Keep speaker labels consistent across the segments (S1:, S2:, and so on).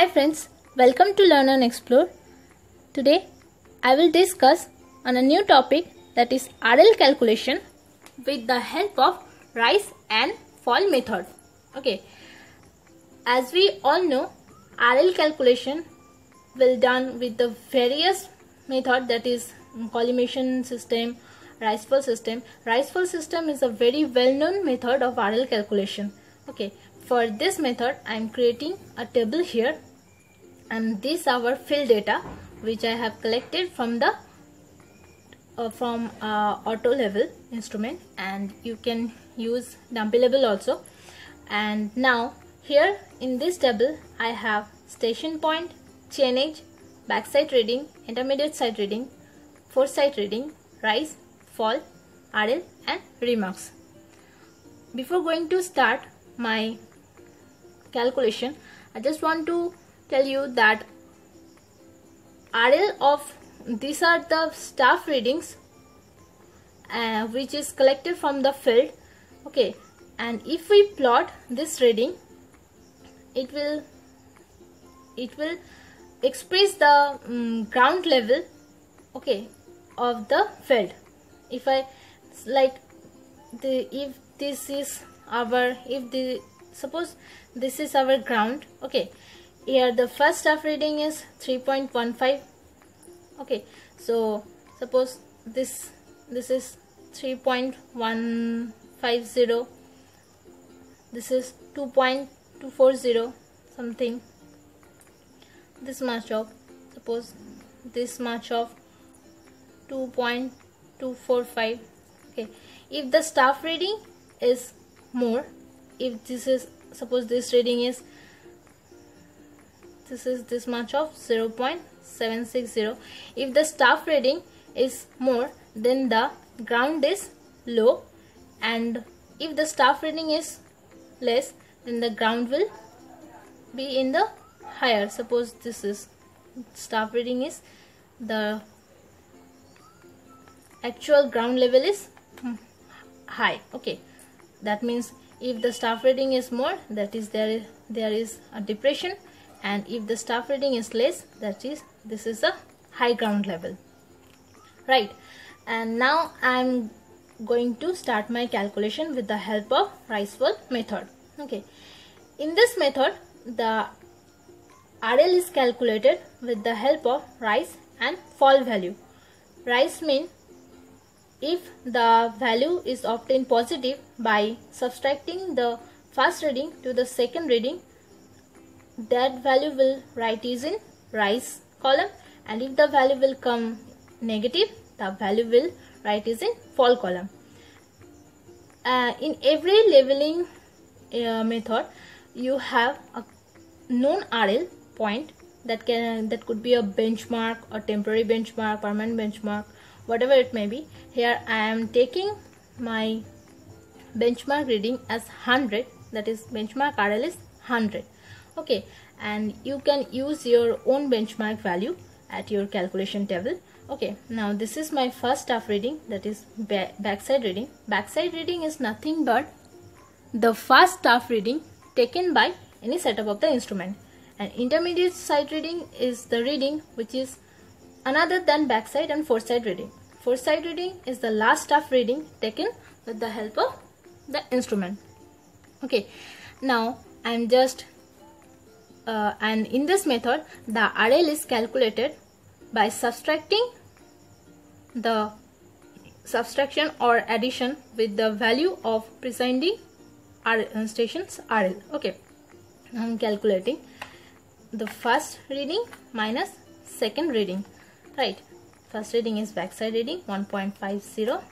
S1: Hi friends, welcome to Learn and Explore. Today I will discuss on a new topic that is RL calculation with the help of rise and fall method. Okay, as we all know, RL calculation will done with the various method that is collimation system, rise fall system. Rise fall system is a very well known method of RL calculation. Okay, for this method I am creating a table here and this our field data which I have collected from the uh, from uh, auto level instrument. And you can use dumpy level also. And now here in this table I have station point chain age backsight reading intermediate sight reading foresight reading rise fall RL and remarks. Before going to start my calculation I just want to tell you that RL of these are the staff readings uh, which is collected from the field. Okay and if we plot this reading it will it will express the um, ground level okay of the field. If I like the if this is our if the suppose this is our ground okay here the first staff reading is 3.15 okay so suppose this this is 3.150 this is 2.240 something. This much of suppose this much of 2.245 okay if the staff reading is more if this is suppose this reading is this is this much of 0.760 if the staff reading is more then the ground is low. And if the staff reading is less then the ground will be in the higher. Suppose this is staff reading is the actual ground level is high. Okay. That means if the staff reading is more that is there there is a depression and if the staff reading is less that is this is a high ground level. Right. And now I'm going to start my calculation with the help of rise method. Okay. In this method the RL is calculated with the help of rise and fall value. Rise mean if the value is obtained positive by subtracting the first reading to the second reading that value will write is in rise column and if the value will come negative the value will write is in fall column. Uh, in every leveling uh, method you have a known RL point that can that could be a benchmark a temporary benchmark permanent benchmark whatever it may be. Here I am taking my benchmark reading as 100 that is benchmark RL is 100 okay and you can use your own benchmark value at your calculation table. Okay now this is my first staff reading that is backsight reading. Backsight reading is nothing but the first staff reading taken by any setup of the instrument. And intermediate sight reading is the reading which is another than backsight and foresight reading. Foresight reading is the last staff reading taken with the help of the instrument. Okay now i'm just uh, and in this method the RL is calculated by subtracting the subtraction or addition with the value of preceding R uh, stations RL okay. I'm calculating the first reading minus second reading. Right. First reading is backsight reading 1.50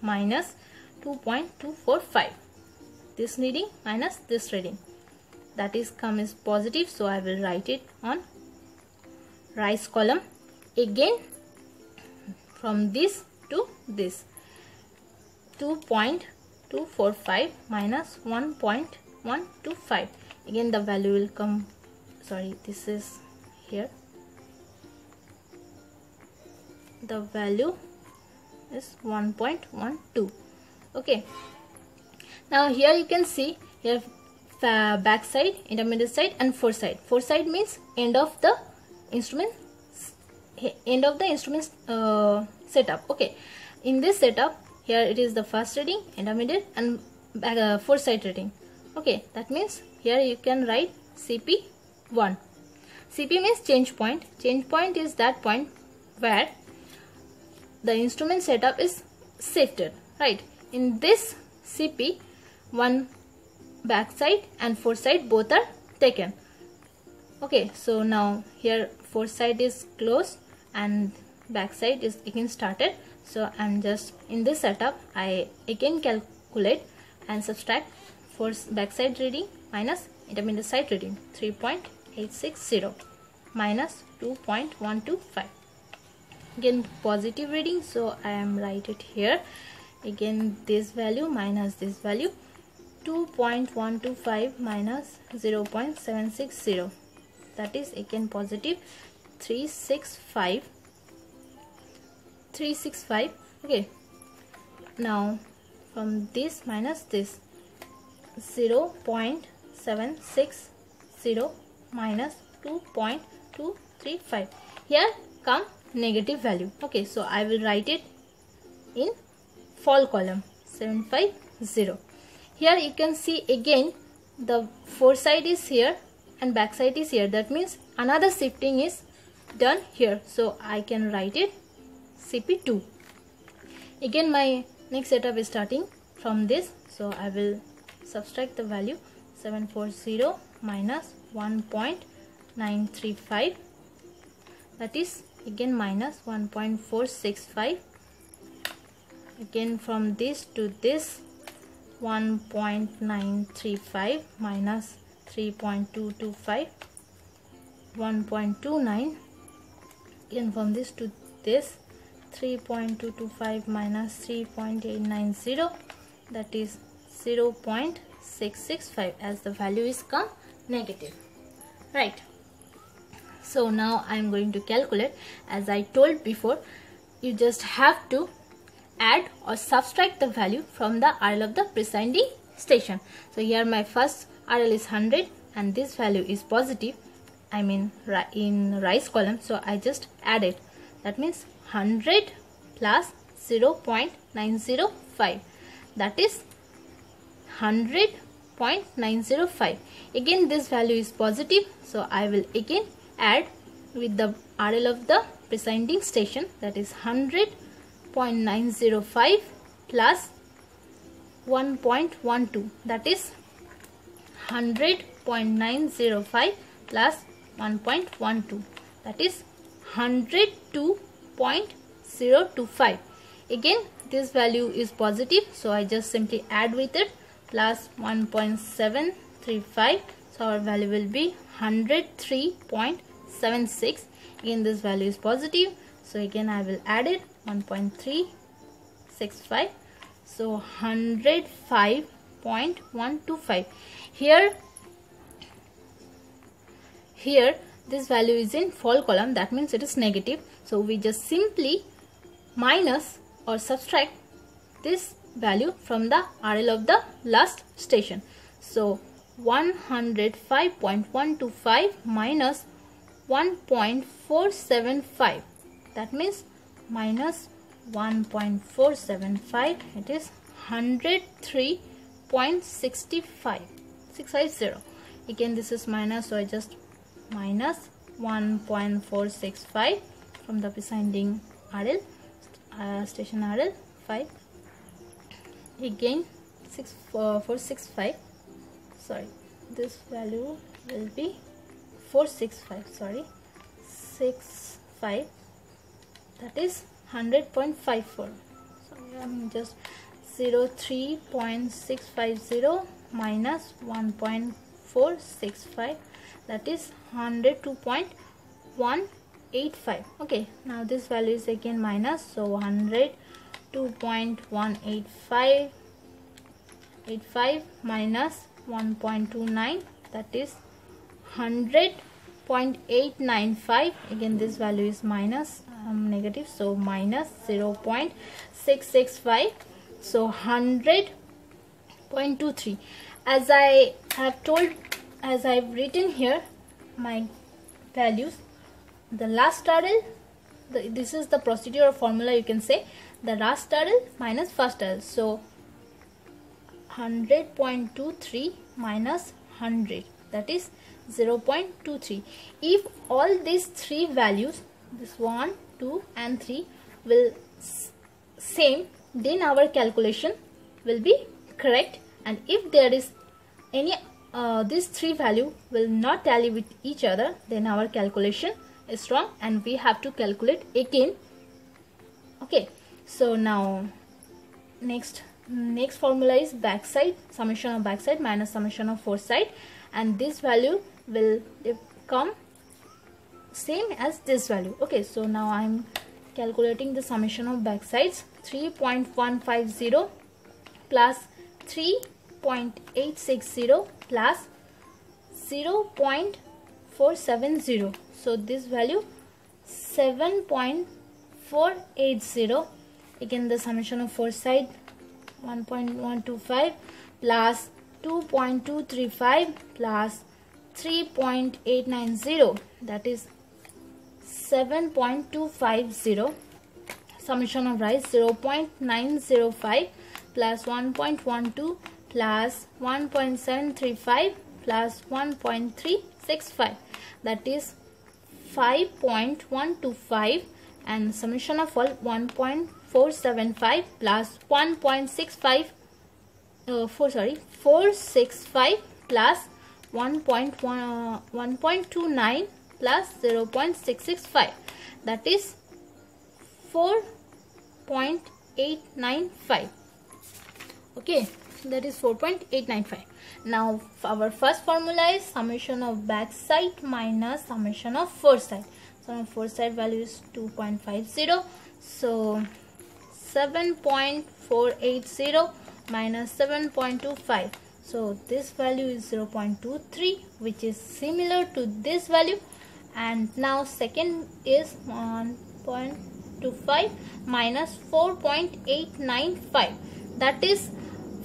S1: minus 2.245 this reading minus this reading that is come is positive so I will write it on rise column. Again from this to this. 2.245 minus 1.125 again the value will come sorry this is here. The value is 1.12 okay. Now here you can see here back sight intermediate sight and fore sight fore sight means end of the instrument end of the instrument uh, setup. Okay. In this setup here it is the first reading intermediate and back, uh, fore sight reading. Okay. That means here you can write cp1 cp means change point. Change point is that point where the instrument setup is shifted right? In this cp one back sight and fore sight both are taken. Okay so now here fore sight is closed and back sight is again started. So i'm just in this setup i again calculate and subtract for back sight reading minus intermediate sight reading 3.860 minus 2.125 again positive reading so i am write it here. Again this value minus this value 2.125 minus 0.760 that is again positive 365 365 okay. Now from this minus this 0 0.760 minus 2.235 here come negative value. Okay so i will write it in fall column 750 here you can see again the side is here and back sight is here. That means another shifting is done here. So I can write it CP2 again my next setup is starting from this. So I will subtract the value 740 minus 1.935 that is again minus 1.465 again from this to this 1.935 minus 3.225 1.29 again from this to this 3.225 minus 3.890 that is 0.665 as the value is come negative. Right. So now I am going to calculate. As I told before you just have to add or subtract the value from the RL of the preceding station. So here my first RL is 100 and this value is positive. I mean in rise column. So I just add it. That means 100 plus 0 0.905. That is 100.905. Again this value is positive. So I will again add with the RL of the preceding station that is 100 0.905 plus 1.12 that is 100.905 plus 1.12 that is 102.025 again this value is positive so I just simply add with it. Plus 1.735 so our value will be 103.76 again this value is positive so again I will add it 1.365 so 105.125 here here this value is in fall column. That means it is negative. So we just simply minus or subtract this value from the RL of the last station. So 105.125 minus 1.475 that means minus 1.475 it is 103.65 650 again this is minus so I just minus 1.465 from the preceding RL uh, station RL 5 again 6465 sorry this value will be 465 sorry 65 that is 100.54 so I'm just 03.650 minus 1.465 that is 102.185 okay now this value is again minus. So 102.185 85 minus 1.29 that is 100.895 again this value is minus um, negative so minus 0 0.665 so 100.23 as I have told as I've written here my values the last RL the, this is the procedure or formula you can say the last RL minus first RL so 100.23 minus 100 that is 0.23 if all these three values this 1 2 and 3 will same then our calculation will be correct. And if there is any uh, these three value will not tally with each other then our calculation is wrong and we have to calculate again. Okay so now next next formula is backsight summation of backsight minus summation of foresight and this value will come same as this value. Okay so now i'm calculating the summation of back sides 3.150 plus 3.860 plus 0.470 so this value 7.480 again the summation of fore sight 1.125 plus 2.235 plus 3.890 that is 7.250 summation of rise 0.905 plus 1.12 plus 1.735 plus 1.365 that is 5.125 and summation of all 1.475 plus 1.65 uh, 4 sorry 465 plus 1.1 plus 0.665 that is 4.895 okay that is 4.895 now our first formula is summation of backsight minus summation of foresight so our foresight value is 2.50 so 7.480 minus 7.25 so this value is 0.23 which is similar to this value and now second is 1.25 minus 4.895 that is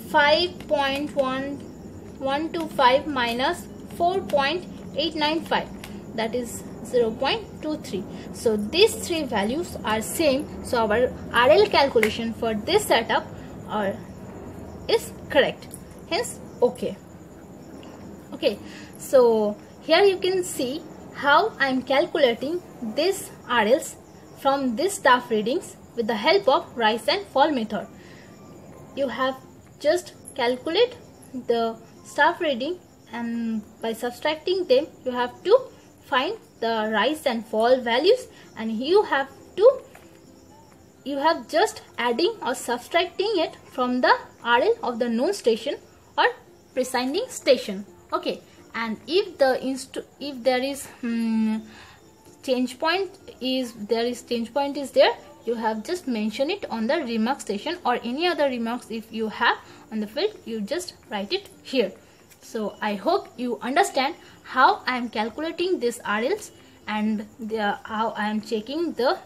S1: 5.125 minus 4.895 that is 0.23 so these three values are same. So our RL calculation for this setup are is correct. Hence okay. Okay. So here you can see how I am calculating this RLs from this staff readings with the help of rise and fall method. You have just calculate the staff reading and by subtracting them you have to find the rise and fall values and you have to you have just adding or subtracting it from the RL of the known station or presiding station okay and if the if there is hmm, change point is there is change point is there you have just mention it on the remark station or any other remarks if you have on the field you just write it here. So i hope you understand how i am calculating these rls and the, how i am checking the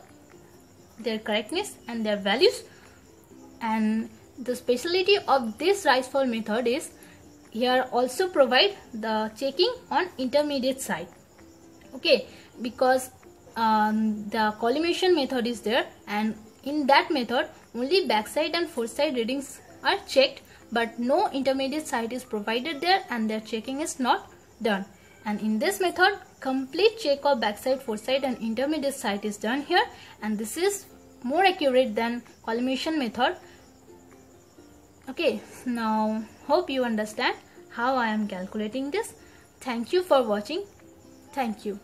S1: their correctness and their values. And the speciality of this rise fall method is here also provide the checking on intermediate sight. Okay because um, the collimation method is there and in that method only backsight and foresight readings are checked but no intermediate sight is provided there and their checking is not done. And in this method complete check of backsight foresight and intermediate sight is done here. And this is more accurate than collimation method. Okay now hope you understand how I am calculating this. Thank you for watching. Thank you